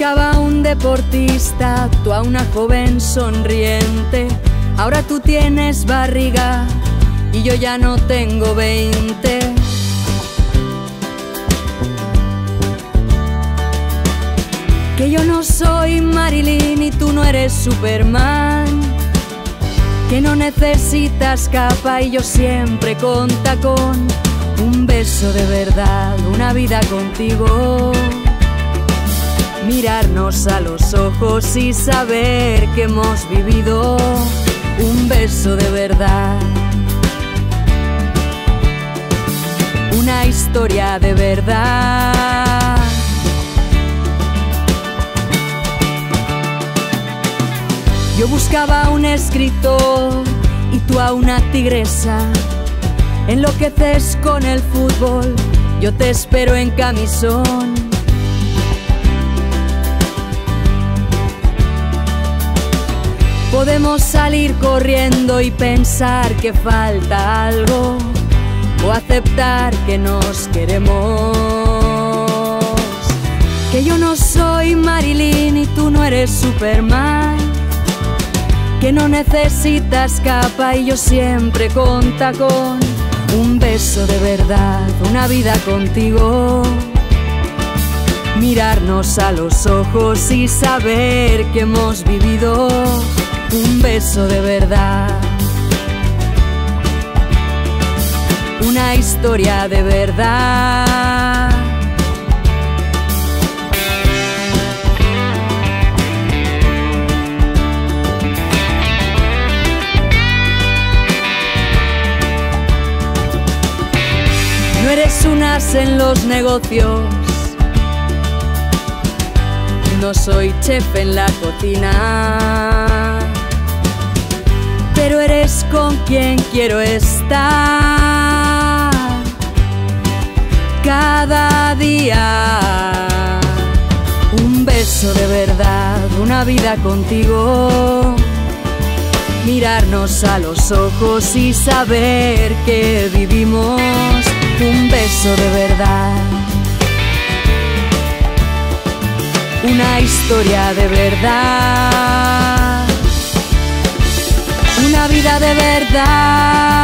buscaba un deportista, tú a una joven sonriente. Ahora tú tienes barriga y yo ya no tengo veinte. Que yo no soy Marilyn y tú no eres Superman. Que no necesitas capa y yo siempre con. Un beso de verdad, una vida contigo. Mirarnos a los ojos y saber que hemos vivido un beso de verdad. Una historia de verdad. Yo buscaba un escritor y tú a una tigresa. Enloqueces con el fútbol, yo te espero en camisón. Podemos salir corriendo y pensar que falta algo o aceptar que nos queremos. Que yo no soy Marilyn y tú no eres Superman. Que no necesitas capa y yo siempre con. Un beso de verdad, una vida contigo. Mirarnos a los ojos y saber que hemos vivido un beso de verdad. Una historia de verdad. No eres un as en los negocios. No soy chef en la cocina con quien quiero estar cada día. Un beso de verdad, una vida contigo. Mirarnos a los ojos y saber que vivimos un beso de verdad. Una historia de verdad una vida de verdad.